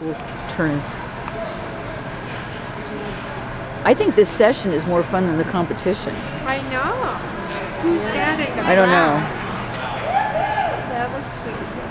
Turns. I think this session is more fun than the competition. I know. Who's getting I don't know. That looks good.